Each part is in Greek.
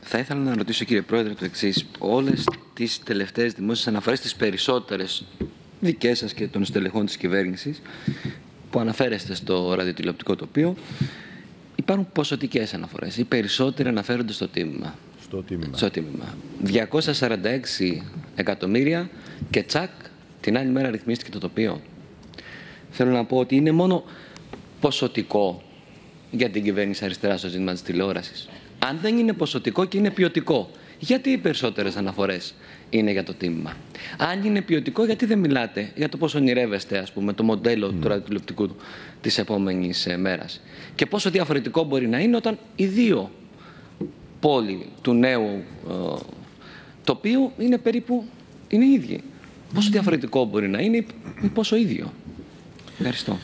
θα ήθελα να ρωτήσω κύριε Πρόεδρε το εξής. Όλες τις τελευταίες δημόσιες αναφορές, τις περισσότερες δικές σας και των στελεχών της κυβέρνησης που αναφέρεστε στο ραδιοτηλεοπτικό τοπίο υπάρχουν ποσοτικές αναφορές. Οι περισσότεροι αναφέρονται στο τίμημα. Στο τίμημα. Στο τίμημα. 246 εκατομμύρια και τσακ την άλλη μέρα ρυθμίστηκε το τοπίο. Θέλω να πω ότι είναι μόνο ποσοτικό για την κυβέρνηση αριστεράς στο ζήτημα της τηλεόρασης. Αν δεν είναι ποσοτικό και είναι ποιοτικό, γιατί οι περισσότερες αναφορές είναι για το τίμημα; Αν είναι ποιοτικό, γιατί δεν μιλάτε για το πώς ονειρεύεστε, ας πούμε, το μοντέλο του ραδιοτηλεοπτικού της επόμενης ε, μέρας; Και πόσο διαφορετικό μπορεί να είναι όταν οι δύο πόλοι του νέου ε, τοπίου είναι περίπου είναι ίδιοι; Πόσο διαφορετικό μπορεί να είναι ή πόσο ίδιο; Ευχαριστώ.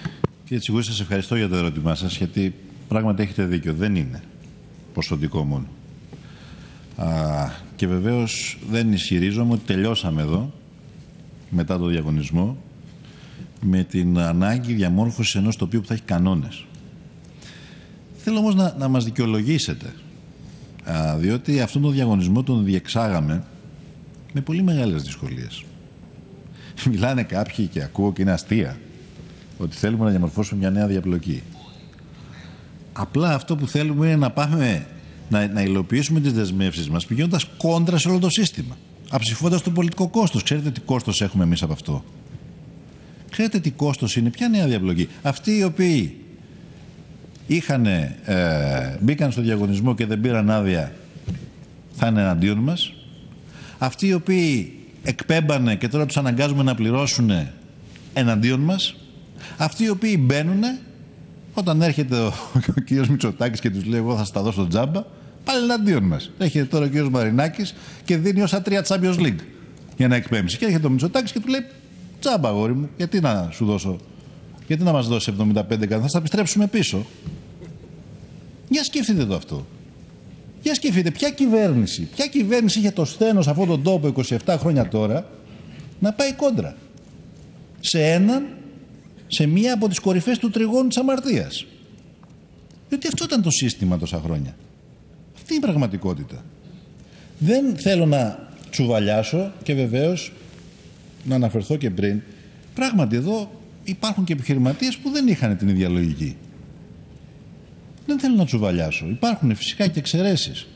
Κύριε Τσιγούρη, σας ευχαριστώ για το ερώτημά σας, γιατί πράγματι έχετε δίκιο. Δεν είναι ποσοτικό μόνο. Α, και βεβαίως δεν ισχυρίζομαι ότι τελειώσαμε εδώ, μετά το διαγωνισμό, με την ανάγκη διαμόρφωσης ενός τοπίου που θα έχει κανόνες. Θέλω όμως να, να μας δικαιολογήσετε, α, διότι αυτόν τον διαγωνισμό τον διεξάγαμε με πολύ μεγάλες δυσκολίες. Μιλάνε κάποιοι και ακούω και είναι αστεία ότι θέλουμε να διαμορφώσουμε μια νέα διαπλοκή. Απλά αυτό που θέλουμε είναι να πάμε να, να υλοποιήσουμε τις δεσμεύσεις μας πηγαίνοντας κόντρα σε όλο το σύστημα. Αψηφώντας το πολιτικό κόστος. Ξέρετε τι κόστος έχουμε εμείς από αυτό; Ξέρετε τι κόστος είναι, ποια νέα διαπλοκή; Αυτοί οι οποίοι είχαν, ε, μπήκαν στο διαγωνισμό και δεν πήραν άδεια θα είναι εναντίον μας. Αυτοί οι οποίοι εκπέμπανε και τώρα τους αναγκάζουμε να πληρώσουν εναντίον μας. Αυτοί οι οποίοι μπαίνουν όταν έρχεται ο, ο κύριος Μητσοτάκης και τους λέει: Εγώ θα στα δώσω τζάμπα, πάλι εναντίον μας. Έρχεται τώρα ο κύριος Μαρινάκης και δίνει όσα τρία Champions League για να εκπέμψει. Και έρχεται ο Μητσοτάκης και του λέει: Τζάμπα, αγόρι μου, γιατί να σου δώσω, γιατί να μας δώσει 75 κάτι, θα στα επιστρέψουμε πίσω. Για σκεφτείτε το αυτό. Για σκεφτείτε, ποια κυβέρνηση, ποια κυβέρνηση είχε το σθένος σε αυτόν τον τόπο 27 χρόνια τώρα να πάει κόντρα; Σε έναν σε μία από τις κορυφές του τριγώνου της αμαρτίας. Διότι αυτό ήταν το σύστημα τόσα χρόνια. Αυτή είναι η πραγματικότητα. Δεν θέλω να τσουβαλιάσω και βεβαίως να αναφερθώ και πριν. Πράγματι εδώ υπάρχουν και επιχειρηματίες που δεν είχαν την ίδια λογική. Δεν θέλω να τσουβαλιάσω. Υπάρχουν φυσικά και εξαιρέσεις.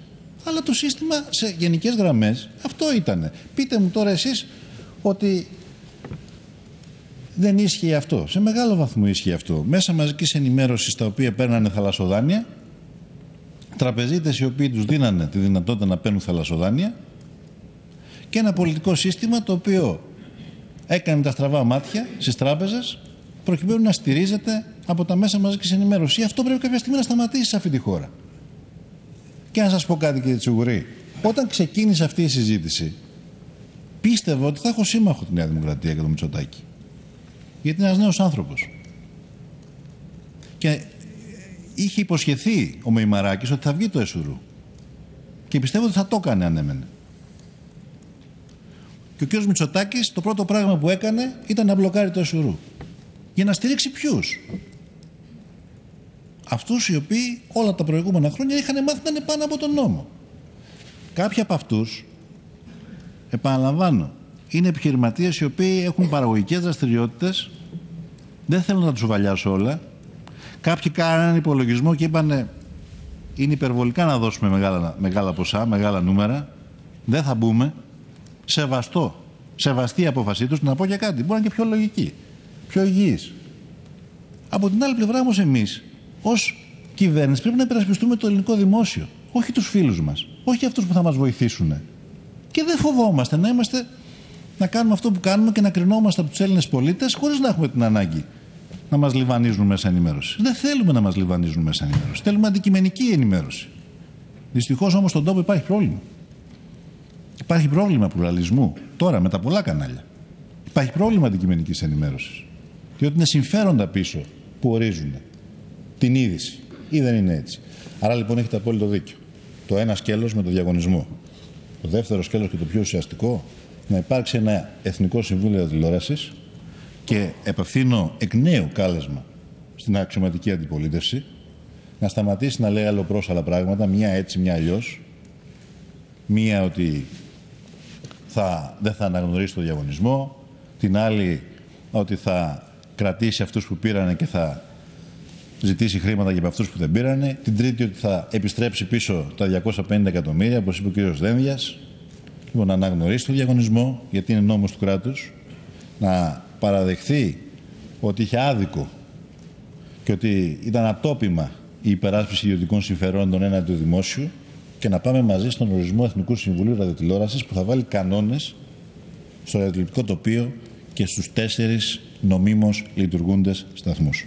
Αλλά το σύστημα σε γενικές γραμμές αυτό ήταν. Πείτε μου τώρα εσείς ότι δεν ίσχυε αυτό. Σε μεγάλο βαθμό ίσχυε αυτό. Μέσα μαζικής ενημέρωσης τα οποία παίρνανε θαλασσοδάνεια, τραπεζίτες οι οποίοι τους δίνανε τη δυνατότητα να παίρνουν θαλασσοδάνεια και ένα πολιτικό σύστημα το οποίο έκανε τα στραβά μάτια στις τράπεζες προκειμένου να στηρίζεται από τα μέσα μαζικής ενημέρωσης. Αυτό πρέπει κάποια στιγμή να σταματήσει σε αυτή τη χώρα. Και να σας πω κάτι, κύριε Τσιγουρή. Όταν ξεκίνησε αυτή η συζήτηση, πίστευα ότι θα έχω σύμμαχο τη Νέα Δημοκρατία και το Μητσοτάκη γιατί είναι ένας νέος άνθρωπος. Και είχε υποσχεθεί ο Μεϊμαράκης ότι θα βγει το ΕΣΟΥΡΟΥ. Και πιστεύω ότι θα το έκανε αν έμενε. Και ο κ. Μητσοτάκης το πρώτο πράγμα που έκανε ήταν να μπλοκάρει το ΕΣΟΥΡΟΥ. Για να στηρίξει ποιους; Αυτούς οι οποίοι όλα τα προηγούμενα χρόνια είχαν μάθει να είναι πάνω από τον νόμο. Κάποιοι από αυτούς, επαναλαμβάνω, είναι επιχειρηματίες οι οποίοι έχουν παραγωγικές δραστηριότητες. Δεν θέλω να τους βαλιάσω όλα. Κάποιοι κάνανε έναν υπολογισμό και είπαν είναι υπερβολικά να δώσουμε μεγάλα, μεγάλα ποσά, μεγάλα νούμερα. Δεν θα μπούμε. Σεβαστό. Σεβαστή η απόφασή τους. Να πω και κάτι. Μπορεί να είναι και πιο λογική. Πιο υγιής. Από την άλλη πλευρά όμως εμείς, ως κυβέρνηση, πρέπει να υπερασπιστούμε το ελληνικό δημόσιο. Όχι τους φίλους μας. Όχι αυτούς που θα μας βοηθήσουν. Και δεν φοβόμαστε να είμαστε να κάνουμε αυτό που κάνουμε και να κρινόμαστε από τους Έλληνες πολίτες χωρίς να έχουμε την ανάγκη να μας λιβανίζουν μέσα ενημέρωση. Δεν θέλουμε να μας λιβανίζουν μέσα ενημέρωση. Θέλουμε αντικειμενική ενημέρωση. Δυστυχώς όμως στον τόπο υπάρχει πρόβλημα. Υπάρχει πρόβλημα πλουραλισμού τώρα με τα πολλά κανάλια. Υπάρχει πρόβλημα αντικειμενικής ενημέρωσης. Διότι είναι συμφέροντα πίσω που ορίζουν την είδηση. Ή δεν είναι έτσι. Άρα λοιπόν έχετε απόλυτο δίκιο. Το ένα σκέλος με το διαγωνισμό. Το δεύτερο σκέλος και το πιο ουσιαστικό να υπάρξει ένα Εθνικό Συμβούλιο Τηλεόραση και επευθύνω εκ νέου κάλεσμα στην αξιωματική αντιπολίτευση να σταματήσει να λέει άλλα πράγματα, μία έτσι, μία αλλιώς. Μία ότι θα, δεν θα αναγνωρίσει το διαγωνισμό, την άλλη ότι θα κρατήσει αυτούς που πήρανε και θα ζητήσει χρήματα για από αυτούς που δεν πήρανε, την τρίτη ότι θα επιστρέψει πίσω τα 250 εκατομμύρια, όπως είπε ο κ. Δένδιας, λοιπόν, να αναγνωρίσει το διαγωνισμό, γιατί είναι νόμος του κράτους, να παραδεχθεί ότι είχε άδικο και ότι ήταν ατόπιμα η υπεράσπιση ιδιωτικών συμφερόντων έναντι του δημόσιου και να πάμε μαζί στον ορισμό Εθνικού Συμβουλίου Ραδιοτηλεόρασης που θα βάλει κανόνες στο ραδιοτηλεοπτικό τοπίο και στους τέσσερις νομίμως λειτουργούντες σταθμούς.